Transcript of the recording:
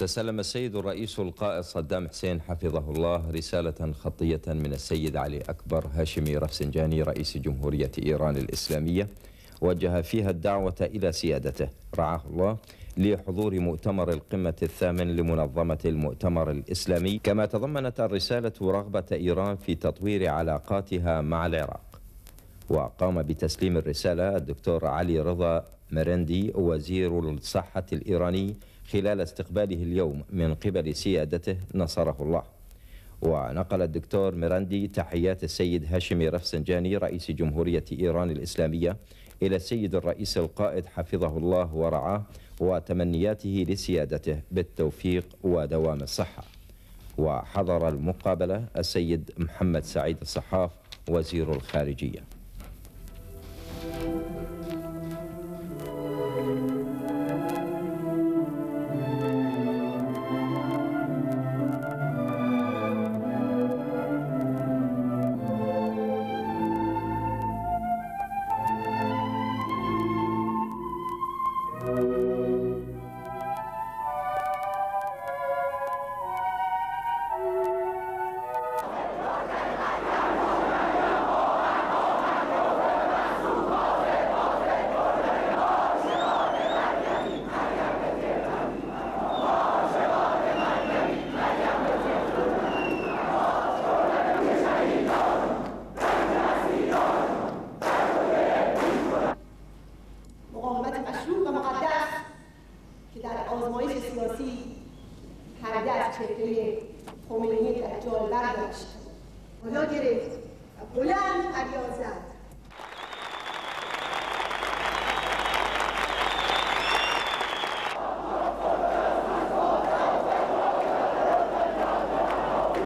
تسلم السيد الرئيس القائد صدام حسين حفظه الله رسالة خطية من السيد علي أكبر هاشمي رفسنجاني رئيس جمهورية إيران الإسلامية. وجه فيها الدعوة إلى سيادته. رعاه الله لحضور مؤتمر القمة الثامن لمنظمة المؤتمر الإسلامي. كما تضمنت الرسالة رغبة إيران في تطوير علاقاتها مع العراق. وقام بتسليم الرسالة الدكتور علي رضا مرندي وزير الصحة الإيراني خلال استقباله اليوم من قبل سيادته نصره الله. ونقل الدكتور ميراندي تحيات السيد هاشمي رفسنجاني رئيس جمهورية إيران الإسلامية إلى السيد الرئيس القائد حفظه الله ورعاه وتمنياته لسيادته بالتوفيق ودوام الصحة. وحضر المقابلة السيد محمد سعيد الصحاف وزير الخارجية. مقاومت مشروع و مقدس که در آزمایش سیاسی پرده از چهره خمینی دجال برداشت. بالا گرفت و بلند فریاد